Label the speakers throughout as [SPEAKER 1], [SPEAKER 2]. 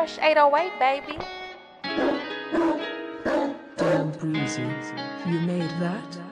[SPEAKER 1] Fresh 808, baby.
[SPEAKER 2] Damn breezy. You made that?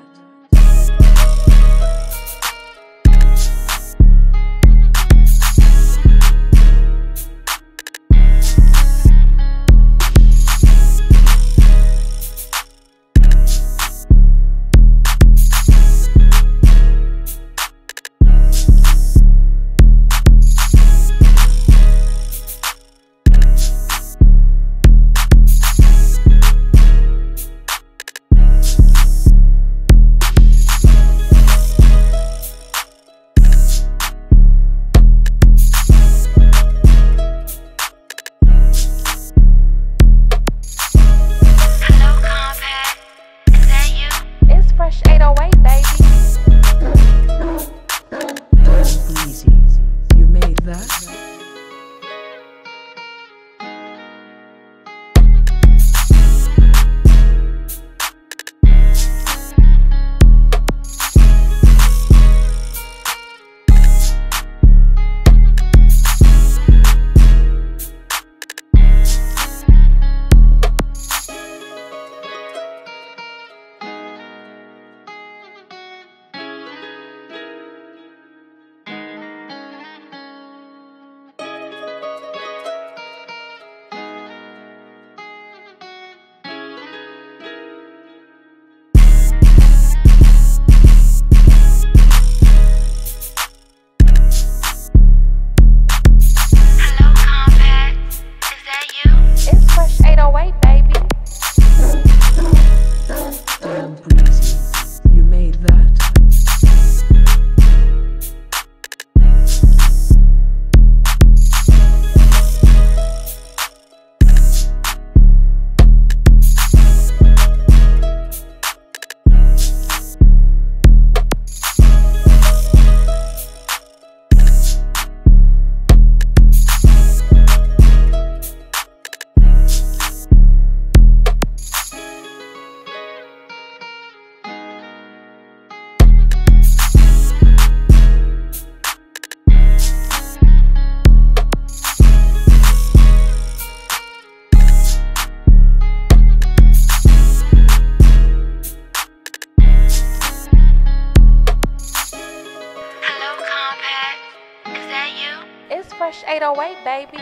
[SPEAKER 1] 808, baby.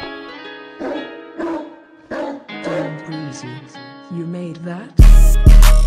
[SPEAKER 2] Damn Breezy, you made that?